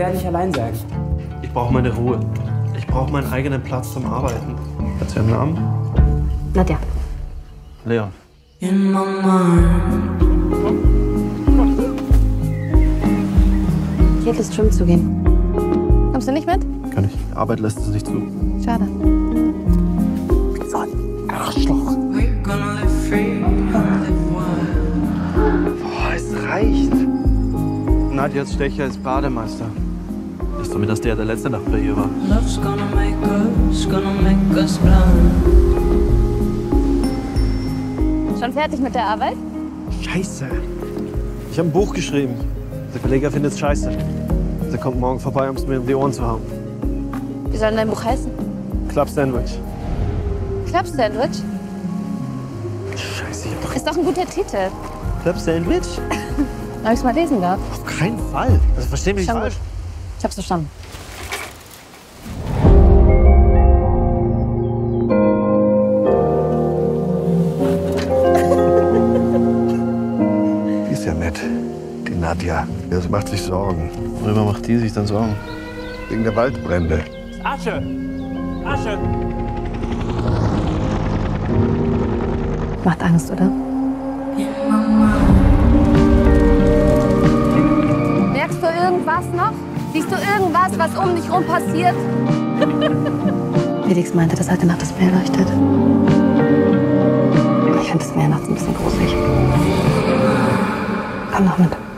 wir werden nicht allein sein. Ich brauche meine Ruhe. Ich brauche meinen eigenen Platz zum Arbeiten. Hat sie einen Namen? Nadja. Leon. Ich hätte Lust, schwimmen zu gehen. Kommst du nicht mit? Kann ich. Arbeit lässt es nicht zu. Schade. So ein Arschloch. Boah, es reicht. Nadjas Stecher ist Bademeister. Ist zumindest der, der letzte Nacht bei ihr war. Love's gonna make us, gonna make us blind. Schon fertig mit der Arbeit? Scheiße. Ich habe ein Buch geschrieben. Der Verleger findet es scheiße. Der kommt morgen vorbei, um es mir um die Ohren zu hauen. Wie soll denn dein Buch heißen? Club Sandwich. Club Sandwich? Scheiße, ich hab doch Ist doch ein guter Titel. Club Sandwich? Hab ich's mal lesen gehabt. Auf keinen Fall. Also versteh mich nicht Schon falsch. gut. Ich hab's verstanden. Die ist ja nett, die Nadja. Ja, sie macht sich Sorgen. Worüber macht die sich dann Sorgen? Wegen der Waldbrände. Asche! Asche! Macht Angst, oder? Um dich rum passiert? Felix meinte, dass heute Nacht das Meer leuchtet. Ich finde das Meer nachts ein bisschen gruselig. Komm noch mit.